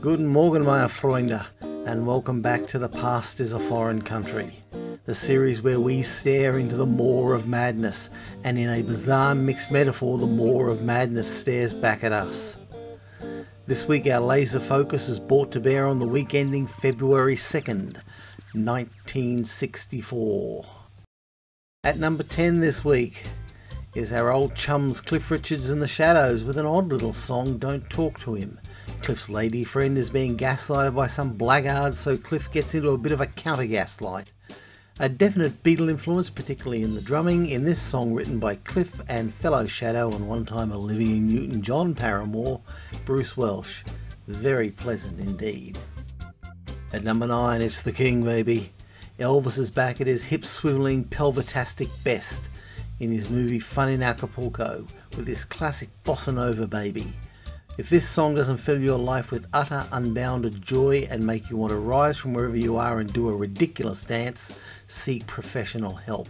Guten Morgen, meine Freunde, and welcome back to The Past is a Foreign Country, the series where we stare into the maw of madness, and in a bizarre mixed metaphor, the maw of madness stares back at us. This week, our laser focus is brought to bear on the week ending February 2nd, 1964. At number 10 this week is our old chums Cliff Richards and the Shadows with an odd little song, Don't Talk to Him. Cliff's lady friend is being gaslighted by some blackguard, so Cliff gets into a bit of a counter gaslight. A definite Beatle influence, particularly in the drumming, in this song written by Cliff and fellow Shadow and one time Olivia Newton John Paramore, Bruce Welch. Very pleasant indeed. At number 9, it's the King, baby. Elvis is back at his hip swiveling pelvitastic best in his movie Fun in Acapulco with this classic bossa nova baby. If this song doesn't fill your life with utter unbounded joy and make you want to rise from wherever you are and do a ridiculous dance, seek professional help.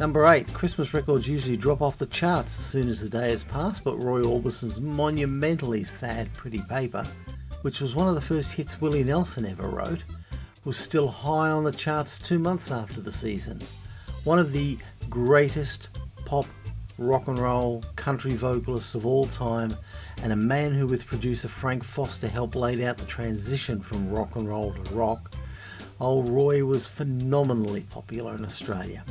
Number 8. Christmas records usually drop off the charts as soon as the day has passed, but Roy Orbison's monumentally sad Pretty Paper, which was one of the first hits Willie Nelson ever wrote, was still high on the charts two months after the season. One of the greatest pop rock and roll country vocalists of all time, and a man who, with producer Frank Foster, helped laid out the transition from rock and roll to rock. Old Roy was phenomenally popular in Australia.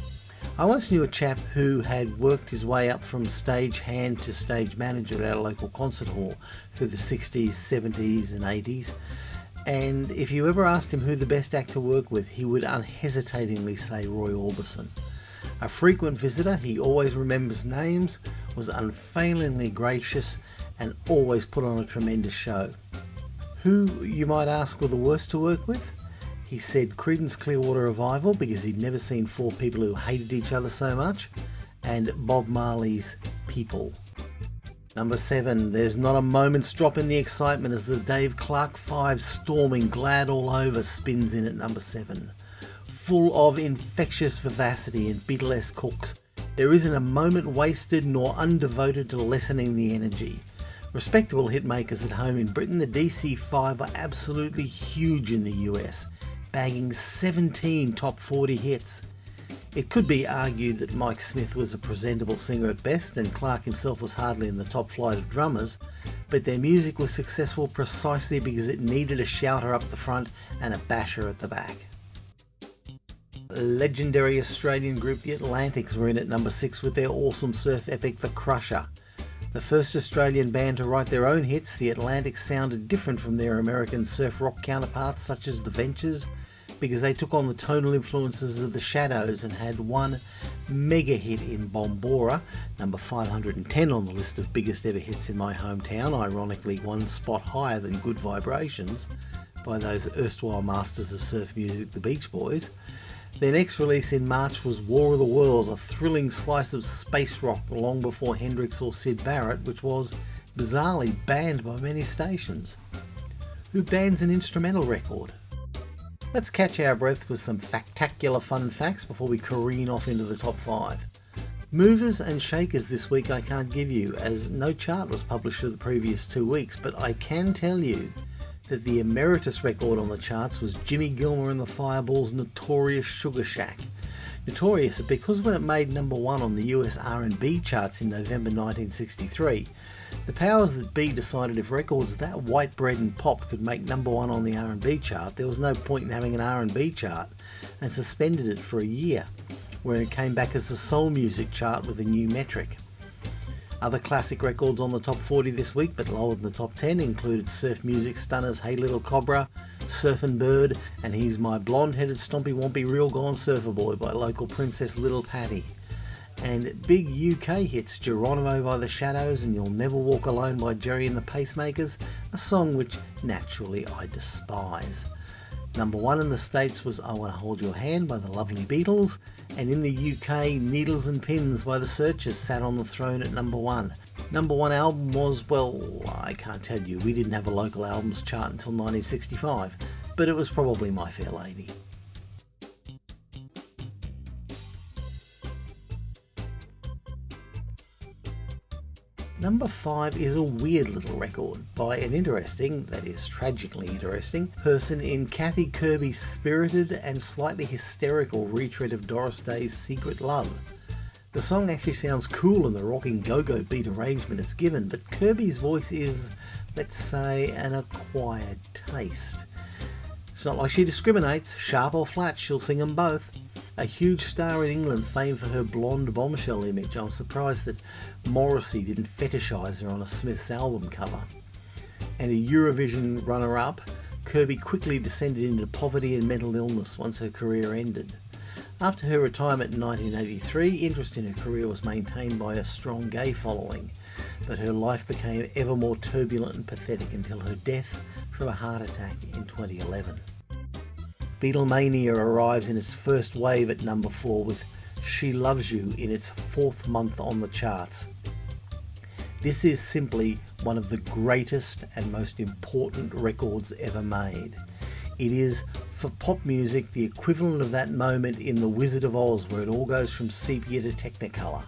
I once knew a chap who had worked his way up from stage hand to stage manager at a local concert hall through the 60s, 70s, and 80s. And if you ever asked him who the best actor to work with, he would unhesitatingly say Roy Orbison. A frequent visitor, he always remembers names, was unfailingly gracious, and always put on a tremendous show. Who, you might ask, were the worst to work with? He said Creedence Clearwater Revival because he'd never seen four people who hated each other so much, and Bob Marley's People. Number 7, there's not a moment's drop in the excitement as the Dave Clark 5 storming glad all over spins in at number 7 full of infectious vivacity and Beatlesque hooks. There isn't a moment wasted nor undevoted to lessening the energy. Respectable hitmakers at home in Britain, the DC5 are absolutely huge in the US, bagging 17 top 40 hits. It could be argued that Mike Smith was a presentable singer at best and Clark himself was hardly in the top flight of drummers, but their music was successful precisely because it needed a shouter up the front and a basher at the back legendary Australian group The Atlantics were in at number 6 with their awesome surf epic The Crusher. The first Australian band to write their own hits, The Atlantics sounded different from their American surf rock counterparts such as The Ventures because they took on the tonal influences of The Shadows and had one mega hit in Bombora, number 510 on the list of biggest ever hits in my hometown, ironically one spot higher than Good Vibrations by those erstwhile masters of surf music, the Beach Boys. Their next release in March was War of the Worlds, a thrilling slice of space rock long before Hendrix or Syd Barrett, which was bizarrely banned by many stations. Who bans an instrumental record? Let's catch our breath with some factacular fun facts before we careen off into the top 5. Movers and shakers this week I can't give you, as no chart was published for the previous two weeks, but I can tell you that the emeritus record on the charts was Jimmy Gilmer and the Fireballs' notorious Sugar Shack. Notorious because when it made number one on the US R&B charts in November 1963, the powers that be decided if records that white bread and pop could make number one on the R&B chart, there was no point in having an R&B chart, and suspended it for a year, when it came back as the soul music chart with a new metric. Other classic records on the top 40 this week, but lower than the top 10, included surf music stunners Hey Little Cobra, Surfin' Bird, and He's My Blonde Headed Stompy Wompy Real Gone Surfer Boy by local princess Little Patty. And big UK hits Geronimo by The Shadows and You'll Never Walk Alone by Gerry and the Pacemakers, a song which naturally I despise. Number one in the States was I Want to Hold Your Hand by the lovely Beatles, and in the UK, Needles and Pins by the Searchers sat on the throne at number one. Number one album was, well, I can't tell you, we didn't have a local albums chart until 1965, but it was probably My Fair Lady. Number 5 is a weird little record by an interesting, that is tragically interesting, person in Kathy Kirby's spirited and slightly hysterical retread of Doris Day's Secret Love. The song actually sounds cool in the rocking go-go beat arrangement it's given, but Kirby's voice is, let's say, an acquired taste. It's not like she discriminates, sharp or flat, she'll sing them both. A huge star in England, famed for her blonde bombshell image, I'm surprised that Morrissey didn't fetishise her on a Smiths album cover. And a Eurovision runner up, Kirby quickly descended into poverty and mental illness once her career ended. After her retirement in 1983, interest in her career was maintained by a strong gay following, but her life became ever more turbulent and pathetic until her death from a heart attack in 2011. Beatlemania arrives in its first wave at number 4 with She Loves You in its fourth month on the charts. This is simply one of the greatest and most important records ever made. It is, for pop music, the equivalent of that moment in The Wizard of Oz where it all goes from sepia to technicolor.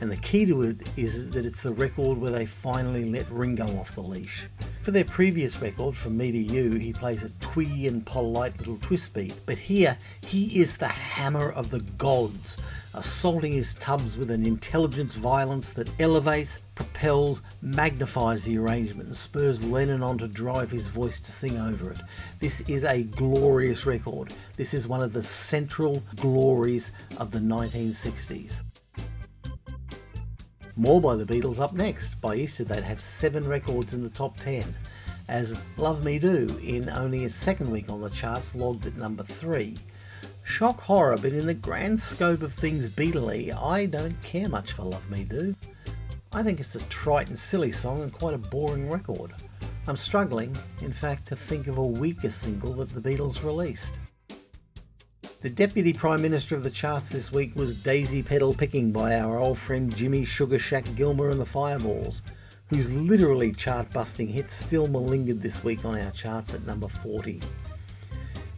And the key to it is that it's the record where they finally let Ringo off the leash. For their previous record, From Me to You, he plays a twee and polite little twist beat, but here he is the hammer of the gods, assaulting his tubs with an intelligence violence that elevates, propels, magnifies the arrangement, and spurs Lennon on to drive his voice to sing over it. This is a glorious record. This is one of the central glories of the 1960s. More by the Beatles up next. By Easter, they'd have seven records in the top 10, as Love Me Do, in only its second week on the charts, logged at number 3. Shock horror, but in the grand scope of things Beatley, I don't care much for Love Me Do. I think it's a trite and silly song and quite a boring record. I'm struggling, in fact, to think of a weaker single that the Beatles released. The Deputy Prime Minister of the charts this week was Daisy Petal Picking by our old friend Jimmy Sugar Shack Gilmer and the Fireballs, whose literally chart busting hit still malingered this week on our charts at number 40.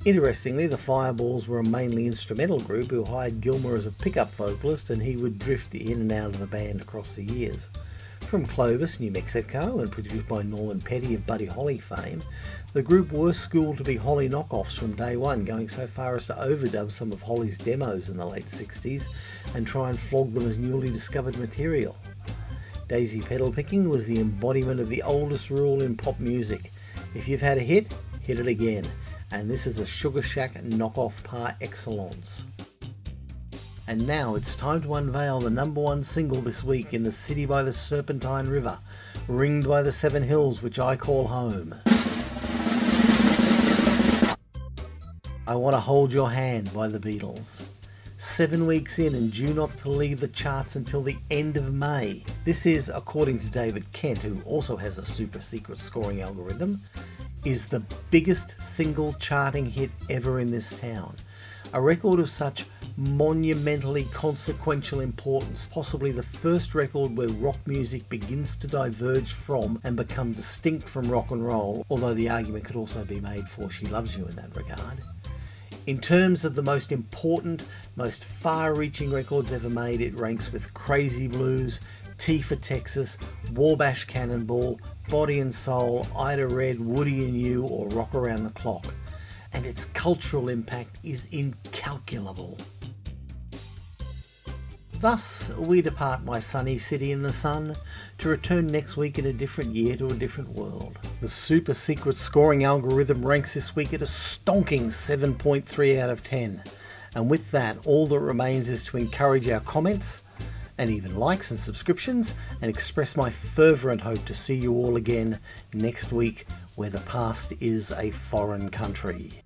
Interestingly, the Fireballs were a mainly instrumental group who hired Gilmer as a pickup vocalist and he would drift in and out of the band across the years. From Clovis, New Mexico, and produced by Norman Petty of Buddy Holly fame, the group were schooled to be Holly knockoffs from day one, going so far as to overdub some of Holly's demos in the late 60s and try and flog them as newly discovered material. Daisy Petal Picking was the embodiment of the oldest rule in pop music if you've had a hit, hit it again, and this is a Sugar Shack knockoff par excellence. And now it's time to unveil the number one single this week in the city by the Serpentine River, ringed by the Seven Hills, which I call home. I Want to Hold Your Hand by the Beatles. Seven weeks in and due not to leave the charts until the end of May. This is, according to David Kent, who also has a super secret scoring algorithm, is the biggest single charting hit ever in this town. A record of such monumentally consequential importance, possibly the first record where rock music begins to diverge from and become distinct from rock and roll, although the argument could also be made for She Loves You in that regard. In terms of the most important, most far reaching records ever made, it ranks with Crazy Blues, T for Texas, Wabash Cannonball, Body and Soul, Ida Red, Woody and You, or Rock Around the Clock. And its cultural impact is incalculable. Thus, we depart my sunny city in the sun to return next week in a different year to a different world. The super secret scoring algorithm ranks this week at a stonking 7.3 out of 10. And with that, all that remains is to encourage our comments and even likes and subscriptions and express my fervent hope to see you all again next week where the past is a foreign country.